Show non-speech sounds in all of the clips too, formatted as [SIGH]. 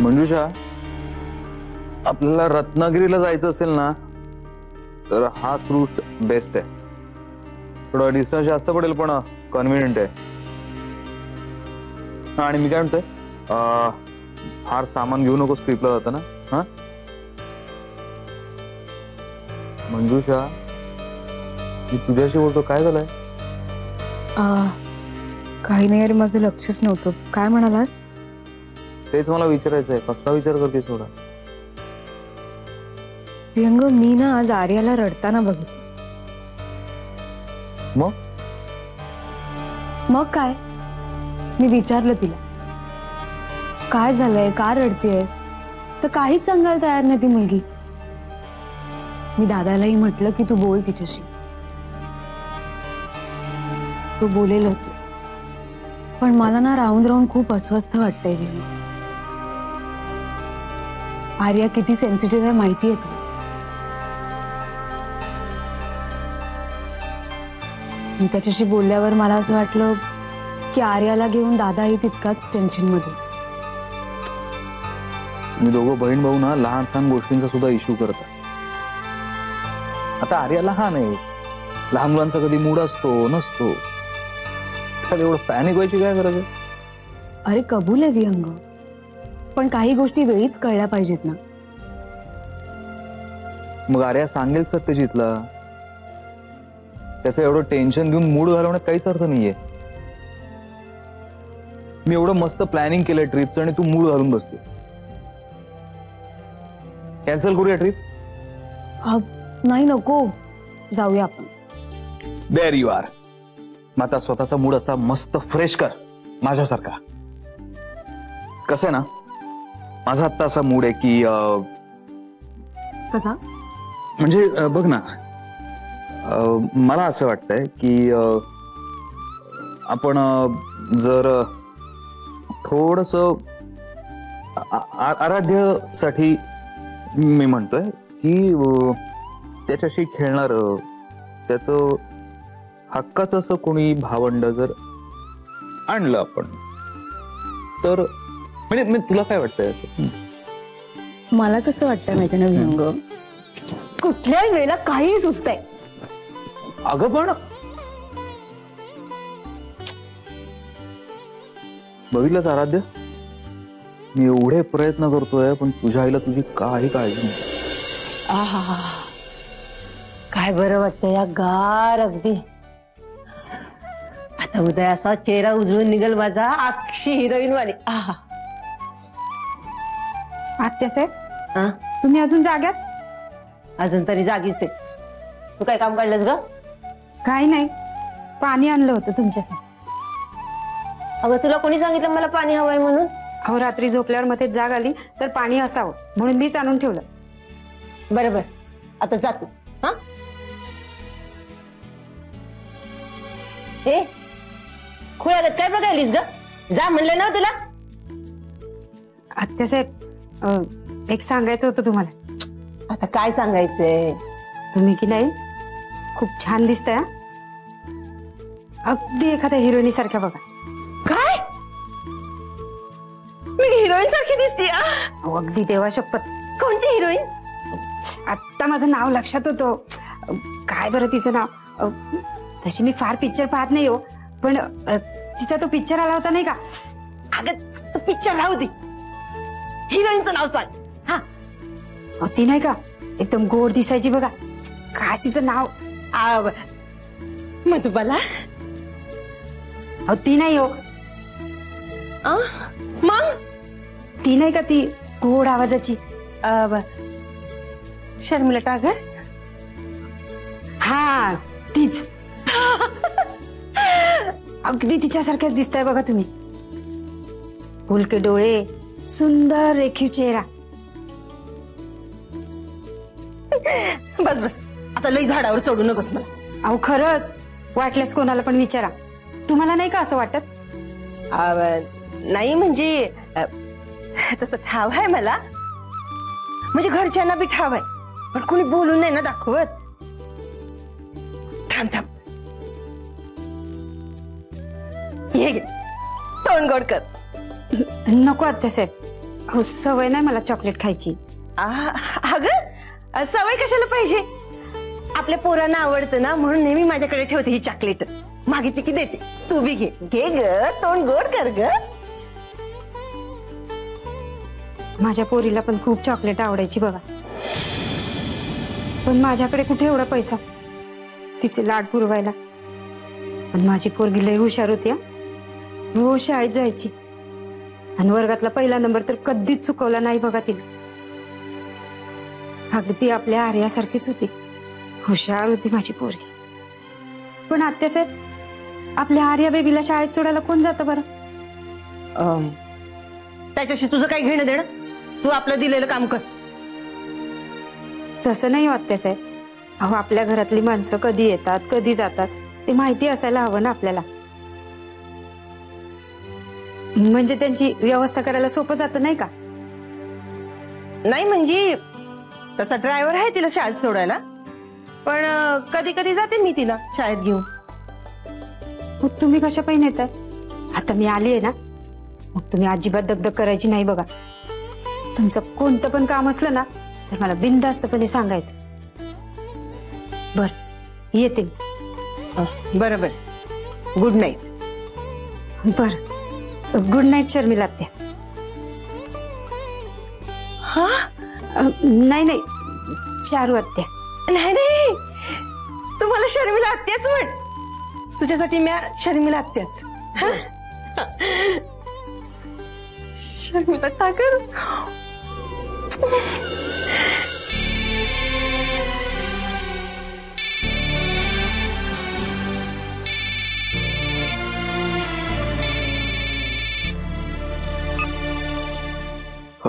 मंजुषा आपल्याला रत्नागिरीला जायचं असेल ना तर हाच रूट बेस्ट आहे. थोडा डिस्टन्स जास्त पडेल पण कन्व्हिनियंट आहे. हा, आणि मी काय म्हणतोय? फार सामान घेऊ नकोस ट्रिपला जाताना. हा? मंजुषा मी तुझ्याशी बोलतो. काय झालंय? काही नाही अरे माझं लक्षच नव्हतं. काय म्हणालास? तेच मला विचारायचं आहे कसला विचार करतेस थोडा प्रियंग मी ना आज आर्याला रडताना बघितलं. मग? मग काय? मी विचारलं तिला. काय झालंय? का रडतेस? तर काहीच सांगायला तयार नाही ती मुलगी. मी दादालाही म्हटलं की तू बोल तिच्याशी. तू बोलेलच. पण मला ना राहून राहून खूप अस्वस्थ वाटतंय आर्या किती सेन्सिटिव्ह आहे माहिती आहे तुला मी त्याच्याशी बोलल्यावर मला असं वाटलं की आर्याला घेऊन दादाही तितकाच टेन्शनमध्ये. मी दोघं बहीण भाऊ ना लहान सहान गोष्टींचा सुद्धा इश्यू करतात आता आर्या लहान आहे. लहान मुलांचा कधी मूड असतो नसतो. एवढं पॅनिक व्हायची काय गरज आहे? अरे कबूल आहे विहंग पण काही गोष्टी वेळीच कळल्या पाहिजेत ना. मग आर्या सांगेल सत्यजितला? त्याचं एवढं टेन्शन घेऊन मूड घालवण्यात काहीच अर्थ नाहीये. मी एवढं मस्त प्लॅनिंग केलंय ट्रिपचं आणि तू मूड घालून बसते कॅन्सल करूया ट्रिप नाही नको. जाऊया आपण. देर यू आर मग आता स्वतःचा मूड असा मस्त फ्रेश कर. माझ्यासारखा. कसं आहे ना? माझा आत्ता असा मूड आहे की अं, कसा? म्हणजे अं, बघ ना अं, मला असं वाटतंय की अं, आपण अं, जर थोडस आराध्यासाठी मी म्हणतोय की अं, त्याच्याशी खेळणार त्याचं हक्काचं असं कोणी भावंड जर आणलं आपण तर म्हणजे तुला काय वाटतंय? मला कसं वाटतंय माहिती ना विहंग? कुठल्याही वेळेला काही सुचतंय. अगं पण बघितलंच आराध्य? मी एवढे प्रयत्न करतोय पण तुझ्या आईला तुझी काही काळजी नाही. आहा. काय बरं वाटतं या गार अगदी. आता उदय असा चेहरा उजळून निघल माझा अक्षी हिरोईन वाली आहा. आत्यासाहेब हा? तुम्ही अजून जाग्याच अजून तरी जागीच ते तू काय काम काढलंस ग? काही नाही. पाणी आणलं होतं तुमच्यासाठी. अगं तुला कोणी सांगितलं मला पाणी हवंय म्हणून? अहो रात्री झोपल्यावर मध्ये जाग आली तर पाणी असावं म्हणून मीच आणून ठेवलं. बरं बरं. आता जा तू. हा? ए खुळ्यागत काय बघायलीस ग? जा म्हणलं ना तुला. आत्यासाहेब अं, एक सांगायचं होतं तुम्हाला. आता काय सांगायचंय? तुम्ही की नाही? खूप छान दिसताय हा. अगदी एखाद्या हिरोईनी सारख्या बघा. काय? मी हिरोईन सारखी दिसते. अहो, अगदी देवा शपथ. कोणती हिरोईन? आत्ता माझं नाव लक्षात होतं. अं, काय बरं तिचं नाव? अं, तशी मी फार पिक्चर पाहत नाही हो पण अं, तिचा तो पिक्चर आला होता नाही का? अगं पिक्चर राहू दे. हिरोईनचं नाव सांग. हा. अहो, ती नाही का? एकदम गोड दिसायची बघा. काय तिचं नाव? आव. मधुबाला? अहो ती नाही हो. आ? मग? ती नाही का ती गोड आवाजाची? आव. शर्मिला टागर? हा तीच. अगदी तिच्यासारख्याच दिसताय बघा तुम्ही. फुलके डोळे. सुंदर रेखीव चेहरा. बस बस. आता लई झाडावर चढू नकोस मला. अहो खरंच. वाटल्यास कोणाला पण विचारा. तुम्हाला नाही का असं वाटत? नाही म्हणजे तसं ठाव आहे मला. म्हणजे घरच्यांना बी ठाव आहे. पण कोणी बोलून नाही ना दाखवत. थांब थांब. हे घे. तोंड गोड कर. नको आत्यासाहेब हो सवय नाही मला चॉकलेट खायची. अगं सवय कशाला पाहिजे? आपल्या पोरांना आवडतं ना म्हणून नेहमी माझ्याकडे ठेवते ही चॉकलेट मागितली की देते. तू बी घे. घे ग तोंड गोड कर ग. माझ्या पोरीला पण खूप चॉकलेट आवडायची बघा. पण माझ्याकडे कुठे एवढा पैसा? तिचे लाड पुरवायला. पण माझी पोरगी लय हुशार होती हा. रोज शाळेत जायची. आणि वर्गातला पहिला नंबर तर कधीच चुकवला नाही बघा तिने. अगदी आपल्या आर्यासारखीच होती. हुशार होती माझी पोरगी पण आत्यासाहेब आपल्या आर्या बेबीला शाळेत सोडायला कोण जातं बरं? त्याच्याशी तुझं काही घेणं देणं? तू आपलं दिलेलं काम कर. तसं नाही वाटते साहेब. अहो आपल्या घरातली माणसं कधी येतात कधी जातात ते माहिती असायला हवं ना आपल्याला. म्हणजे त्यांची व्यवस्था करायला सोपं जातं नाही का? नाही म्हणजे तसा ड्रायव्हर आहे तिला शाळेत सोडायला. पण कधी कधी जाते मी तिला शाळेत घेऊन. मग तुम्ही कशा पाहिजे येताय? आता मी आली आहे ना. मग तुम्ही अजिबात दगदग करायची नाही बघा. तुमचं कोणतं पण काम असलं ना तर मला बिनधास्तपणे सांगायचं. बर येते बरं बरं गुड नाईट. बर. गुड नाईट शर्मिला आत्या हा नाही नाही चारू आत्या नाही नाही तुम्हाला शर्मिला आत्याच म्हण. तुझ्यासाठी मी शर्मिला आत्याच हा? शर्मिला ठाकर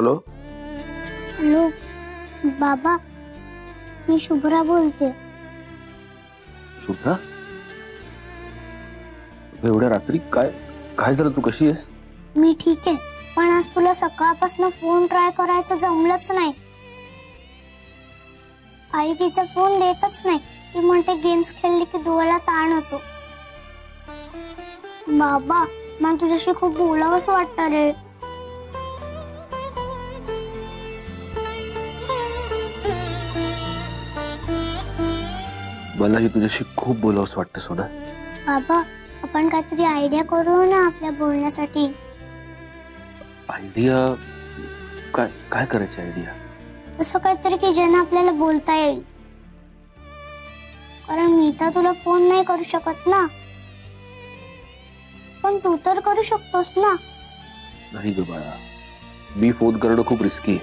हॅलो हॅलो बाबा मी शुभ्रा बोलते शुभ्रा एवढ्या रात्री काय काय झालं तू कशी आहेस मी ठीक आहे पण आज तुला सकाळपासून फोन ट्राय करायचं जमलंच नाही आई तिचा फोन देतच नाही ती म्हणते गेम्स खेळली की डोळ्याला ताण होतो बाबा मला तुझ्याशी खूप बोलावंच वाटतं रे मलाही तुझ्याशी खूप बोलावंसं वाटतं सोना बाबा आपण काहीतरी आयडिया करू ना आपल्या बोलण्यासाठी. आयडिया काय काय करायची आयडिया असं काहीतरी की ज्यानं आपल्याला बोलता येईल. कारण मी तर तुला फ़ोन नाही करू शकत ना. पण तू तर करू शकतोस ना. नाही ग बाळा. मी फ़ोन करणं खूप रिस्की आहे.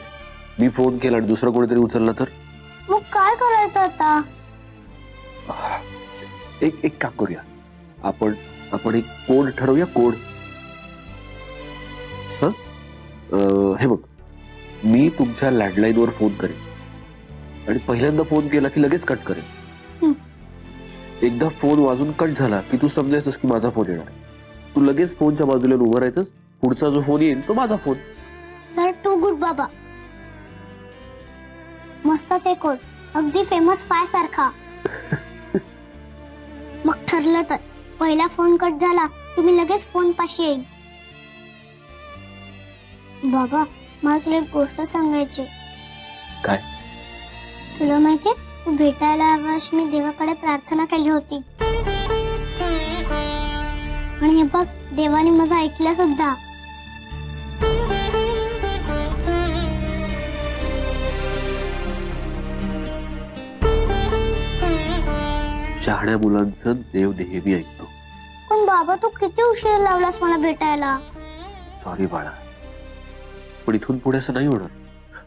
मी फ़ोन केला आणि दुसरं कोणीतरी उचलला तर? मग काय करायचं आता? एक एक काम करूया. आपण आपण एक कोड ठरवूया कोड. हं? हे बघ. मी तुमच्या लँडलाईन वर फोन करेन. आणि पहिल्यांदा फोन केला की लगेच कट करेन. एकदा फोन वाजून कट झाला की तू समजायचंस की माझा फोन येणार. तू लगेच फोनच्या बाजूला उभं राहायचंस. पुढचा जो फोन येईल तो माझा फोन टू गुड बाबा. मस्तच आहे कोड. अगदी फेमस फाय सारखा. [LAUGHS] ठरलं तर पहिला फोन कट झाला की मी लगेच फोन पाशी येईन बाबा मला तुला एक गोष्ट सांगायची काय? तुला माहितीये तू भेटायला आवाज मी देवाकडे प्रार्थना केली होती. आणि हे बघ देवाने माझं ऐकलं सुद्धा. शहाण्या मुलांचं देव नेहमी ऐकतो. पण बाबा तू किती उशीर लावलास मला भेटायला? सॉरी बाळा. पण इथून पुढे असं नाही होणार.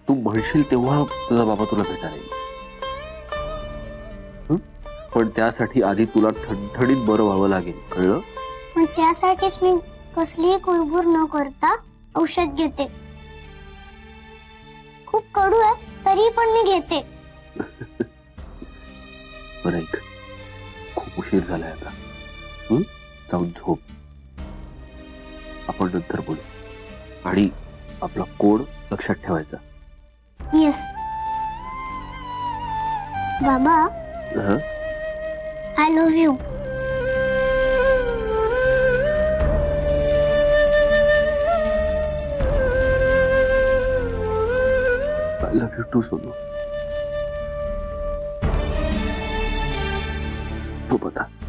तू म्हणशील तेव्हा तुझा बाबा तुला भेटायला येईल. पण त्यासाठी आधी तुला ठणठणीत बरं व्हावं लागेल कळलं? पण त्यासाठीच मी कसलीही कुरबुर न करता औषध घेते. खूप कडू आहे तरी पण मी घेते. [LAUGHS] बरं ऐक. उशीर झालाय आता जाऊन झोप आपण नंतर बोलू आणि आपला कोड लक्षात ठेवायचा. येस बाबा. I love you you too Sonu. तू बता गुड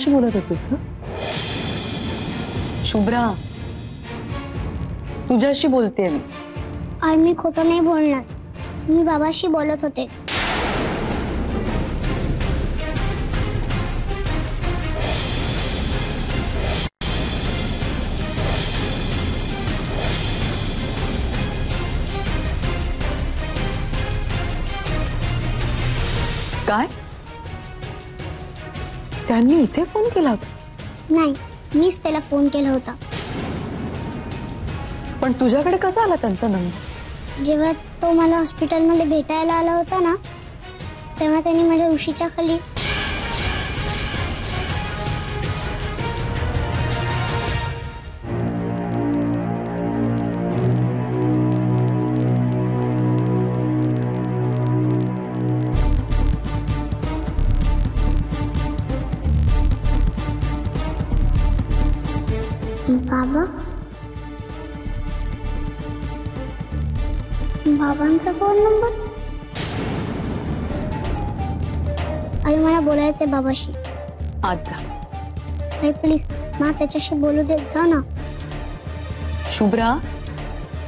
कोणाशी बोलत होतीस ग शुभ्रा तुझ्याशी बोलतेय मी आणि मी खोटं नाही बोलणार मी बाबाशी बोलत होते त्यांनी इथे फोन केला होता. नाही मीच त्याला फोन केला होता. पण तुझ्याकडे कसा आला त्यांचा नंबर? जेव्हा तो मला हॉस्पिटलमध्ये भेटायला आला होता ना तेव्हा त्यांनी माझ्या उशीच्या खाली आई मला बोलायचंय बाबाशी. आज जा. आई प्लीज मला त्याच्याशी बोलू देत जा ना. शुभ्रा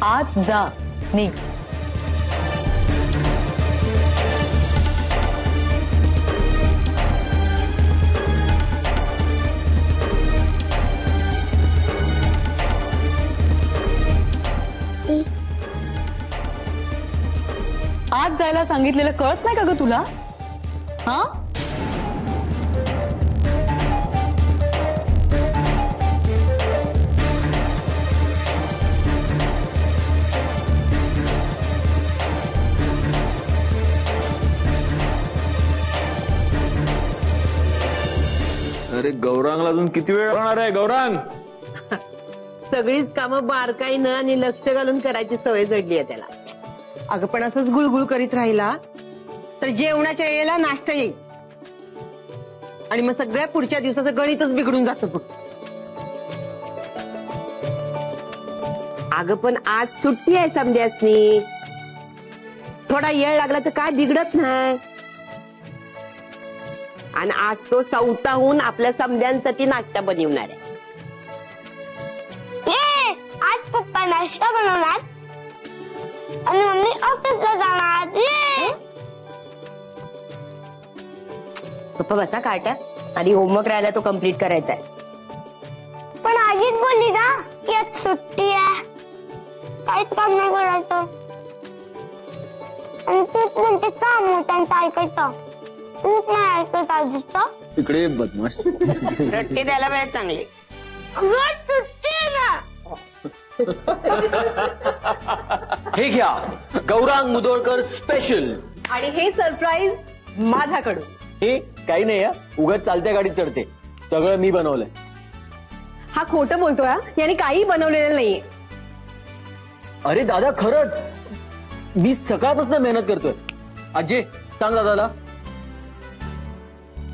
आत जा. निघ. आत जायला सांगितलेलं कळत नाही का ग तुला? हा? गौरांगला अजून किती वेळ राहणार आहे गौरांग? सगळीच कामं बारकाईनं आणि लक्ष घालून करायची सवय जडली आहे त्याला. अगं पण असंच गुळगुळ करीत राहिला तर जेवणाच्या वेळेला नाश्ता येईल. आणि मग सगळ्या पुढच्या दिवसाचं गणितच बिघडून जातं बघ. अगं पण आज सुट्टी आहे समजासनी. थोडा येळ लागला तर काय बिघडत नाही. आणि आज तो सौताहून आपल्या समद्यांसाठी नाश्ता बनवणार आहे. ए, आज पप्पा नाश्ता बनवणार? आणि मम्मी ऑफिसला जाणार. ये. पप्पा बसा काटा. आणि होमवर्क राहिला तो कंप्लीट करायचा आहे. पण आजीच बोलली ना की आज सुट्टी आहे. काहीच काम नाही करायचं आणि तूच म्हणते का मोठ्यांचं ऐकायचं तूच नाही ऐकत आजीचं इकडे बदमाश. रट्टे द्यायला चांगले. ना. हे घ्या गौरांग मुदोळकर स्पेशल आणि हे सरप्राईज माझ्याकडून. हे काही नाही हा. उगाच चालत्या गाडीत चढते. सगळं मी बनवलंय. हा खोटं बोलतोय हा. याने काही बनवलेलं नाहीये. अरे दादा खरंच. मी सकाळपासून मेहनत करतोय. अजय सांग दादाला.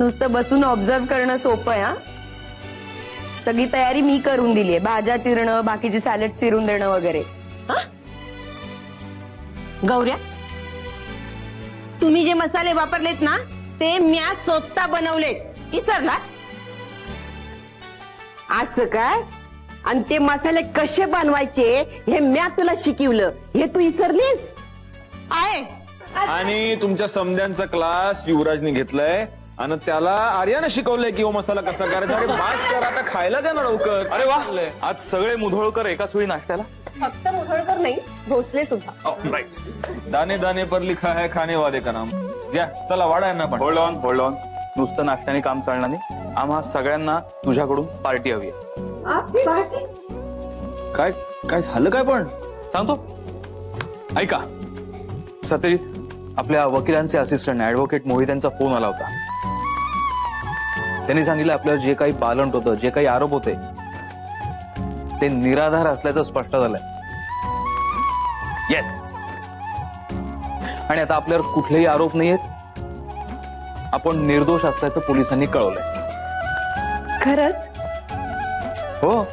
नुसतं बसून ऑब्झर्व करणं सोपं आहे हा. सगळी तयारी मी करून दिली आहे. भाज्या चिरणं बाकीचे सॅलड चिरून देणं वगैरे. हा? गौऱ्या तुम्ही जे मसाले वापरलेत ना ते म्या स्वतः बनवलेत. विसरलात असं काय? आणि ते मसाले कसे बनवायचे हे म्या तुला शिकवलं. हे तू विसरलीस आहे. आणि तुमच्या समद्यांचा क्लास युवराजने घेतलाय. आणि त्याला आर्याने शिकवलंय की ओ मसाला कसा करायचा? अरे बास कर आता खायला द्या ना लवकर. अरे वा. आज सगळे मुधोळकर एकाच वेळी नाश्त्याला? फक्त मुधळकर नाही भोसले सुद्धा. राईट दाने दाने पर लिखा है खाने वाले का नाम. घ्या चला वाडा यांना पण. होल्ड ऑन होल्ड ऑन नुसतं नाश्त्याने काम चालणार नाही. आम्हा सगळ्यांना तुझ्याकडून पार्टी हवी आहे. काय काय झालं काय पण? सांगतो. ऐका. सत्यजित आपल्या वकिलांचे असिस्टंट ऍडव्होकेट मोहित यांचा फोन आला होता. त्यांनी सांगितलं आपल्यावर जे काही बालंट होतं जे काही आरोप होते ते निराधार असल्याचं स्पष्ट झालंय. येस आणि आता आपल्यावर कुठलेही आरोप नाही आहेत आपण निर्दोष असल्याचं पोलिसांनी कळवलंय. खरंच? हो.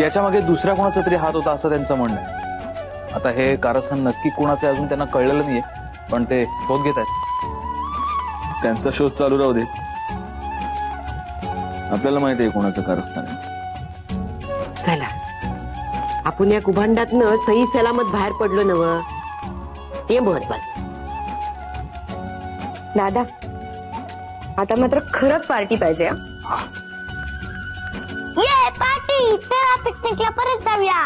याच्या मागे दुसऱ्या कोणाचा तरी हात होता असं त्यांचं म्हणणं आहे. आता हे कारस्थान नक्की कोणाचं अजून त्यांना कळलेलं नाहीये पण ते शोध घेत आहेत. त्यांचा शोध चालू राहू दे. आपल्याला माहिती आहे कोणाचं कारस्थान आहे. चला. आपण या कुभांडातनं सही सलामत बाहेर पडलो नव. ते महत्वाचं. दादा आता मात्र खरंच पार्टी पाहिजे हा? ये पार्टी! चला पिकनिकला परत जाऊया.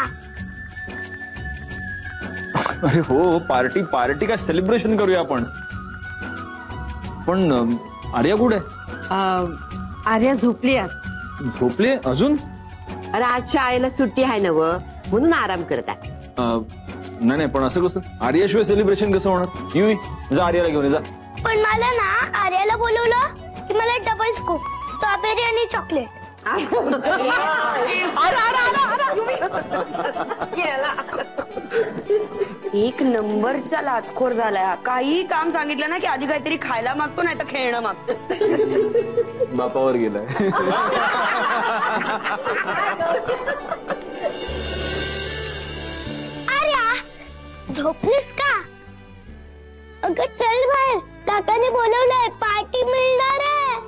अरे हो पार्टी पार्टी काय सेलिब्रेशन करूया आपण? पण अं, आर्या कुठे? आहे? आर्या झोपली आहे. झोपली? आहे अजून? अरे आज शाळेला सुट्टी आहे नव म्हणून आराम करत आहे. अं, नाही नाही पण असं कसं? आर्याशिवाय सेलिब्रेशन कसं होणार? येऊ ये. जा आर्याला घेऊन ये, जा. पण मला ना आर्याला बोलवलं की मला डबल स्कूप स्ट्रॉबेरी आणि चॉकलेट [LAUGHS] एक नंबरचा लाचखोर झालाय हा. काही काम सांगितलं ना की आधी काहीतरी खायला मागतो नाही तर खेळणं मागतो. बापावर गेलाय. आर्या झोपलीस का? अगं चल बाहेर. काकाने बोलवलंय पार्टी मिळणार आहे.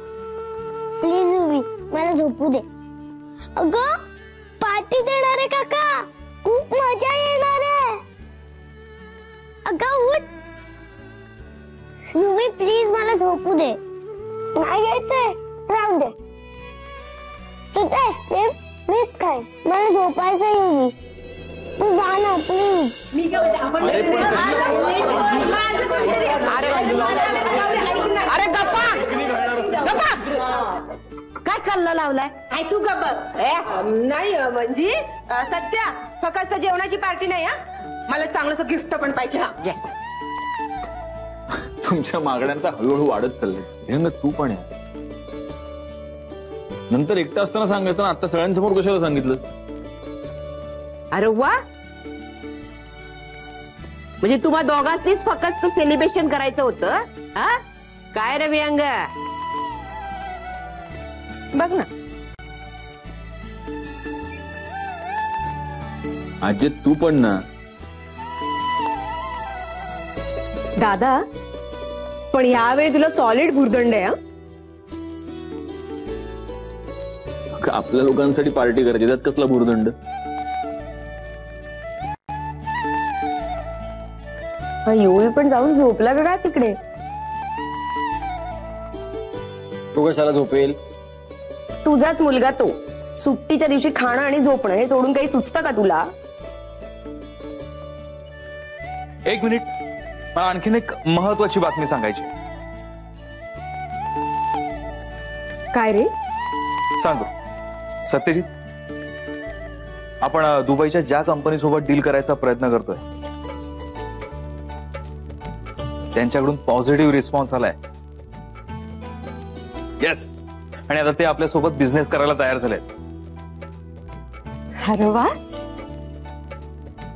प्लीज उभी मला झोपू दे. अगं पार्टी देणार आहे काका. खूप मजा येणार आहे. अगं उठ. युवी प्लीज मला झोपू दे. नाही घ्यायचंय राहू दे. तुझं आईस्क्रीम मीच खाईन. मला झोपायचं युवी तू जा ना प्लीज अरे गप्पा. गप्पा. काय कल्ला लावलाय? आई तू गप्प नाही अं, म्हणजे अं, सत्या फक्त जेवणाची पार्टी नाही हा? मला चांगलंसं गिफ्ट पण पाहिजे हा. तुमच्या मागण्यांचा हळूहळू वाढत चाललंय. हे तू पण आहे. नंतर एकटं असताना सांगायचं ना आता सगळ्यांसमोर कशाला सांगितलं? अरे वा! म्हणजे तुम्हा दोघांनीच फक्त सेलिब्रेशन करायचं होतं हा? काय रे व्यंग? बघ ना. आजी तू पण ना दादा पण यावेळी तुला सॉलिड भुर्दंड आहे हा? आपल्या लोकांसाठी पार्टी करायची त्यात कसला भुर्दंड? योगी पण जाऊन झोपला का काय तिकडे? तू कशाला झोपेल? तुझाच मुलगा तो. सुट्टीच्या दिवशी खाणं आणि झोपणं हे सोडून काही सुचतं का तुला? एक मिनिट. मला आणखीन एक महत्वाची बातमी सांगायची. काय रे? सांगतो सत्यजित आपण दुबईच्या ज्या कंपनी सोबत डील करायचा प्रयत्न करतोय त्यांच्याकडून पॉझिटिव्ह रिस्पॉन्स आलाय. येस आणि आता ते आपल्यासोबत बिझनेस करायला तयार झालेत. अरे वा!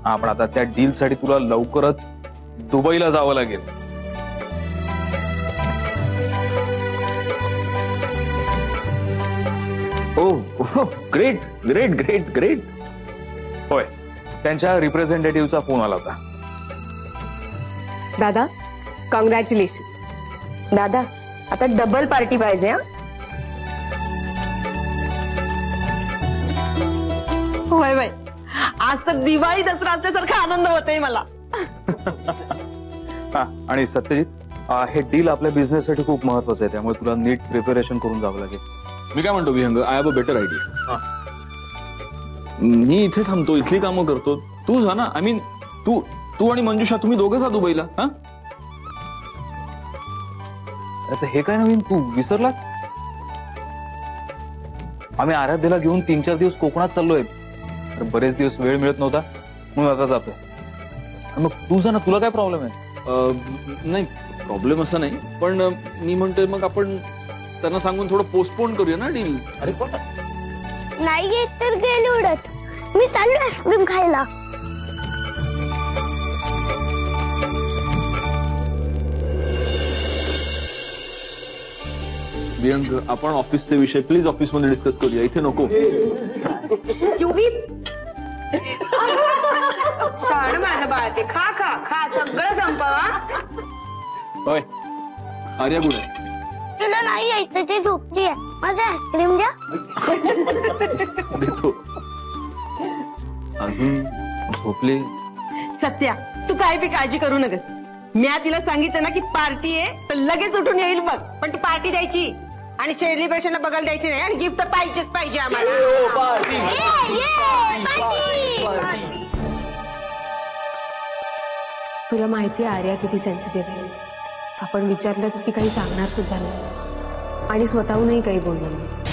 हा पण आता त्या डील साठी तुला लवकरच दुबईला जावं लागेल. Oh great great great great होय त्यांच्या रिप्रेझेंटेटिव्हचा फोन आला होता. दादा कॉंग्रॅच्युलेशन दादा आता डबल पार्टी पाहिजे हा? होय बाय आज तर दिवाळी दसरा असल्यासारखा आनंद होतोय मला. हा आणि सत्यजित हे डील आपल्या बिझनेससाठी खूप महत्वाचं आहे त्यामुळे तुला नीट प्रिपरेशन करून जावं लागेल. मी काय म्हणतो Vihang I have a better idea मी इथे थांबतो इथली कामं करतो. तू जा ना आय मीन तू तू आणि मंजुषा तुम्ही दोघं जा दुबईला हा? आता हे काय नवीन? तू विसरलास? आम्ही आराध्याला घेऊन तीन चार दिवस कोकणात चाललोय. तर बरेच दिवस वेळ मिळत नव्हता म्हणून आता जातोय. आणि मग तू जा ना तुला काय प्रॉब्लेम आहे? नाही प्रॉब्लेम असा नाही पण मी म्हणतोय मग आपण त्यांना सांगून थोडं पोस्टपोन करूया ना डील अरे पण नाही घेत तर गेली उडत. मी चाललो आईस्क्रीम खायला. विहंग आपण ऑफिसचे विषय प्लीज ऑफिसमध्ये डिस्कस करूया. इथे नको. युवी [LAUGHS] शाण माझं बाळ ते खा खा खा सगळं संपवा होय. आर्या आहे तिला नाही यायचं ते झोपली आहे. माझं आईस्क्रीम द्या देतो. अजून झोपले. सत्या तू काय बी काळजी करू नकस मी तिला सांगितलं ना की पार्टी आहे तर लगेच उठून येईल बघ. पण ती पार्टी द्यायची. आणि सेलिब्रेशनला बघायला द्यायची नाही. आणि गिफ्ट तर पाहिजेच पाहिजे आम्हाला. ये, ये, party. तुला माहिती आहे आर्या किती सेन्सिटिव्ह आहे. आपण विचारलं तर ती काही सांगणार सुद्धा नाही. आणि स्वतःहूनही काही बोलणार नाही